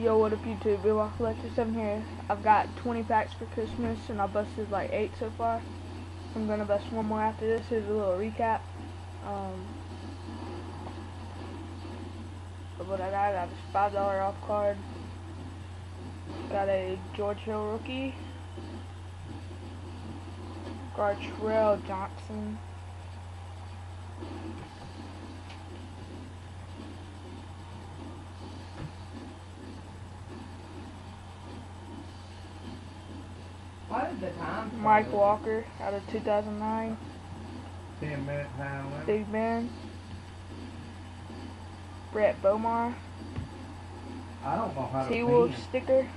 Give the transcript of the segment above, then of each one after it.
Yo, what up YouTube? Bill Walker Collector 7 here. I've got 20 packs for Christmas and I busted like 8 so far. I'm gonna bust one more after this. Here's a little recap. Um, what I got. I got a $5 off card. Got a George Hill rookie. Gartrell Johnson. What is the time? Mike Walker out of 2009. 10 minute time limit. Big Ben. Rhett Bomar. I don't know how to T Wolf sticker.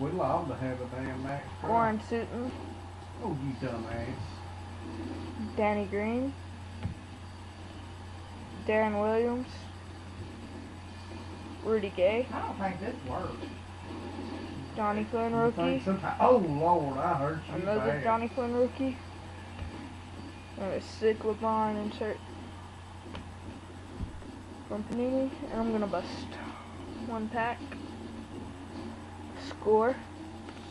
We'd love to have a damn. Price. Warren Sutton. Oh, you dumbass. Danny Green. Deron Williams. Rudy Gay. I don't think this works. Johnny Flynn rookie. Oh, Lord, I heard you Another bad. Johnny Flynn rookie. And a sick LeBron insert from Panini. And I'm gonna bust one pack. Score.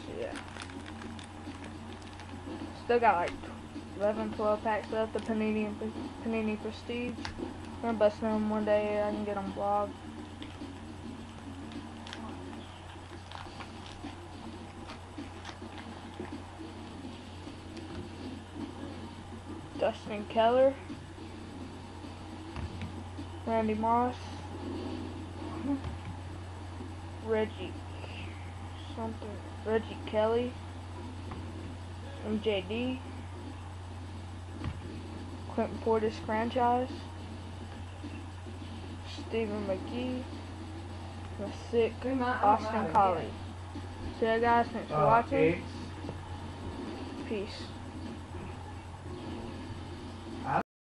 So yeah. Still got like 11, 12 packs left. The Panini Panini Prestige. I'm gonna bust them one day. I can get them blog. Dustin Keller, Randy Moss, Reggie something, Reggie Kelly, MJD, Clinton Portis franchise, Stephen McGee, the sick See, my- I don't know how Austin Collie. get So yeah guys, thanks for Uh, watching. X. Peace.